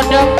Padang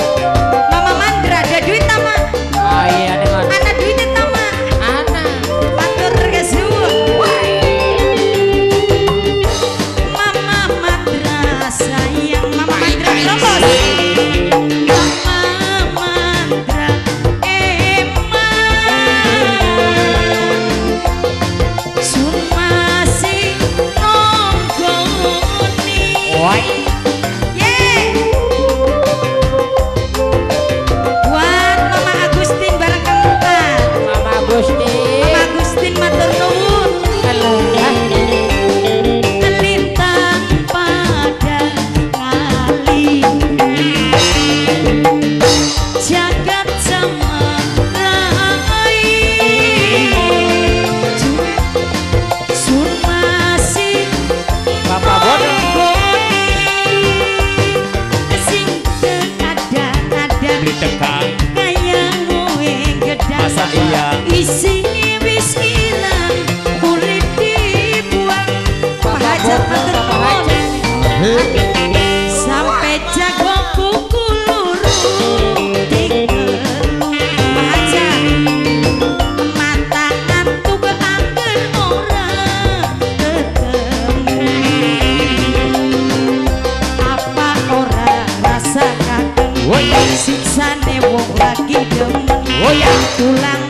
lagi demen oh ya. Tulang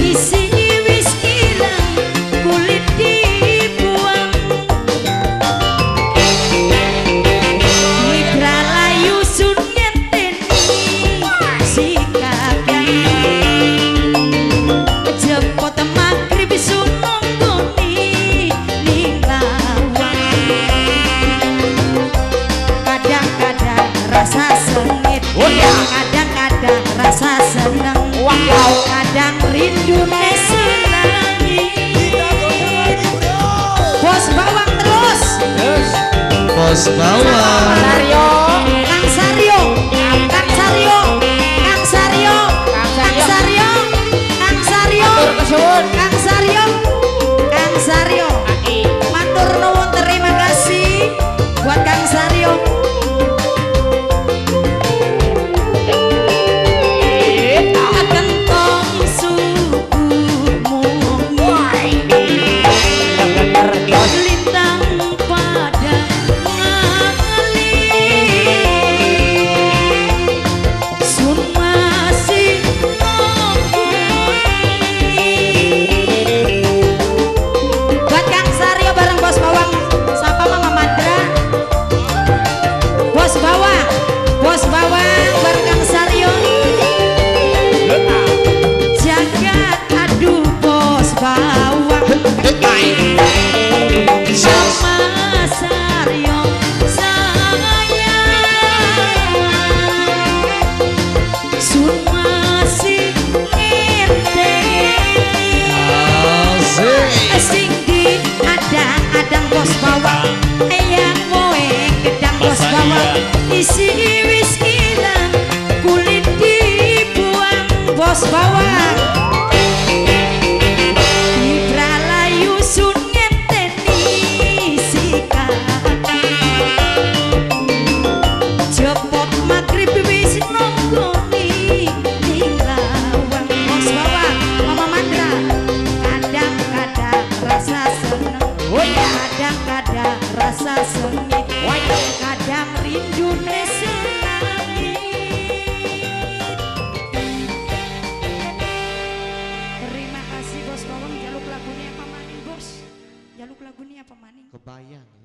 bos bawah. Kadang-kadang rasa sengit Kadang rindu selangit Terima kasih bos Bawang. Jaluk lagunya apa maning bos? Jaluk lagunya apa maning? Kebayang.